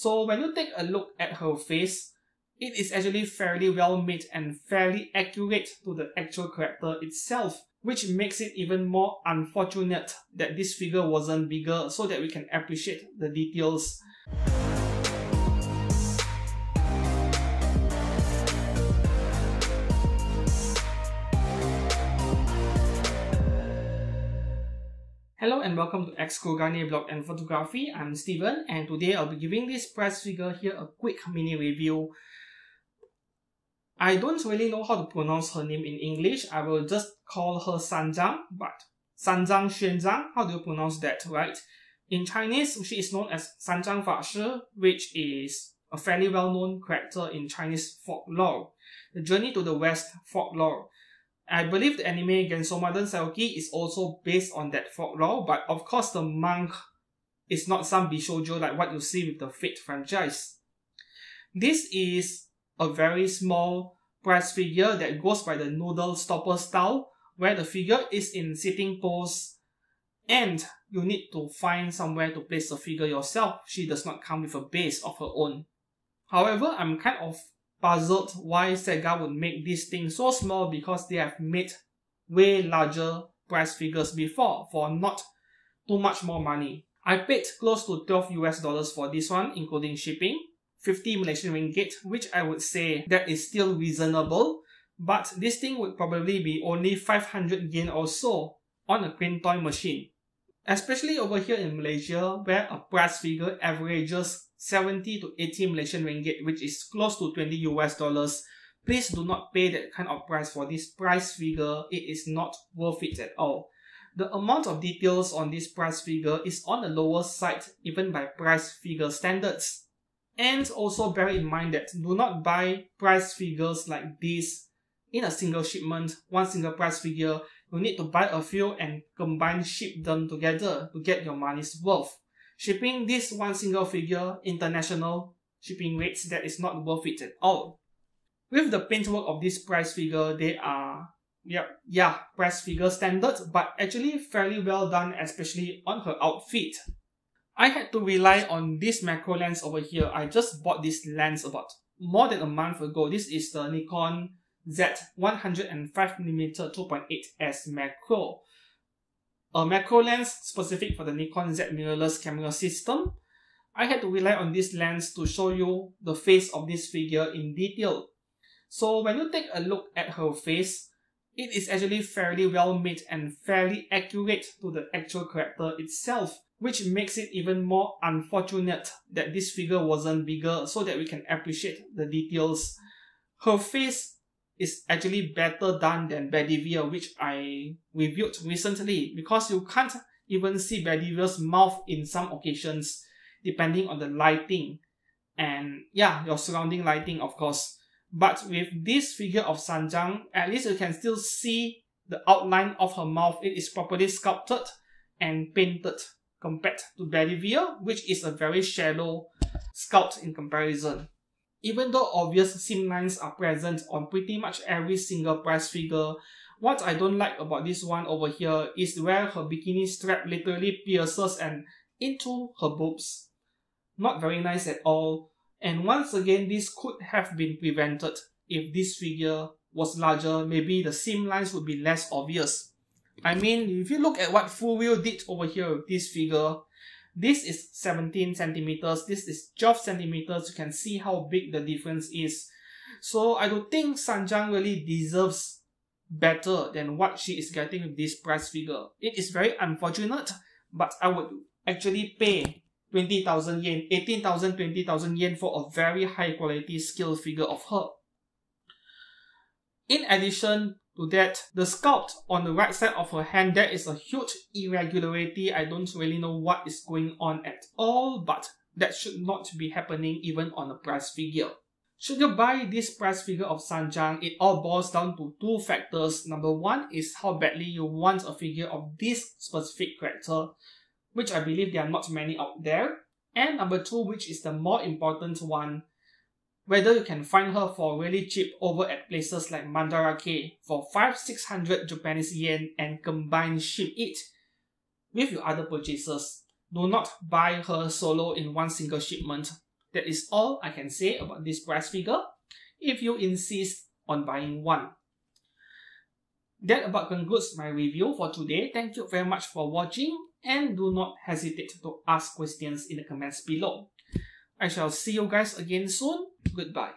So when you take a look at her face, it is actually fairly well made and fairly accurate to the actual character itself, which makes it even more unfortunate that this figure wasn't bigger so that we can appreciate the details. And welcome to EXkurogane Blog and Photography. I'm Steven and today I'll be giving this prize figure here a quick mini review. I don't really know how to pronounce her name in English. I will just call her Sanzang, but Sanzang Xuanzang, how do you pronounce that, right? In Chinese, she is known as Sanzang Fa Shi, which is a fairly well-known character in Chinese folklore. The Journey to the West folklore. I believe the anime Gensomaden Saiyuki is also based on that folklore, but of course the monk is not some bishoujo like what you see with the Fate franchise. This is a very small prize figure that goes by the noodle stopper style, where the figure is in sitting pose and you need to find somewhere to place the figure yourself. She does not come with a base of her own. However, I'm kind of puzzled why Sega would make this thing so small because they have made way larger prize figures before for not too much more money. I paid close to 12 US dollars for this one including shipping, 50 Malaysian ringgit which I would say that is still reasonable but this thing would probably be only 500 yen or so on a Queen Toy machine. Especially over here in Malaysia where a prize figure averages 70 to 80 Malaysian ringgit, which is close to 20 US dollars. Please do not pay that kind of price for this prize figure. It is not worth it at all. The amount of details on this prize figure is on the lower side even by prize figure standards. And also bear in mind that do not buy prize figures like this in a single shipment, one single prize figure. You need to buy a few and combine ship them together to get your money's worth. Shipping this one single figure international shipping rates that is not worth it at all. With the paintwork of this prize figure, they are yeah, yeah, prize figure standards, but actually fairly well done, especially on her outfit. I had to rely on this macro lens over here. I just bought this lens about more than a month ago. This is the Nikon Z105mm 2.8S macro a macro lens specific for the Nikon Z mirrorless camera system, I had to rely on this lens to show you the face of this figure in detail. So when you take a look at her face, it is actually fairly well made and fairly accurate to the actual character itself, which makes it even more unfortunate that this figure wasn't bigger so that we can appreciate the details. Her face is actually better done than Bedivere, which I reviewed recently because you can't even see Bedivere's mouth in some occasions depending on the lighting and yeah, your surrounding lighting of course. But with this figure of Sanzang, at least you can still see the outline of her mouth. It is properly sculpted and painted compared to Bedivere, which is a very shallow sculpt in comparison. Even though obvious seam lines are present on pretty much every single prize figure, what I don't like about this one over here is where her bikini strap literally pierces and into her boobs. Not very nice at all. And once again, this could have been prevented if this figure was larger, maybe the seam lines would be less obvious. I mean, if you look at what FuRyu did over here with this figure, this is 17 centimeters. This is 12 centimeters. You can see how big the difference is. So I don't think Sanzang really deserves better than what she is getting with this prize figure. It is very unfortunate, but I would actually pay 20,000 yen, 18,000, 20,000 yen for a very high quality scale figure of her. In addition, to that, the sculpt on the right side of her hand, there is a huge irregularity. I don't really know what is going on at all, but that should not be happening even on a prize figure. Should you buy this prize figure of Sanzang, it all boils down to two factors. Number one is how badly you want a figure of this specific character, which I believe there are not many out there. And number two, which is the more important one, whether you can find her for really cheap over at places like Mandarake for 5-600 Japanese yen and combine ship it with your other purchases. Do not buy her solo in one single shipment. That is all I can say about this prize figure if you insist on buying one. That about concludes my review for today. Thank you very much for watching and do not hesitate to ask questions in the comments below. I shall see you guys again soon. Goodbye.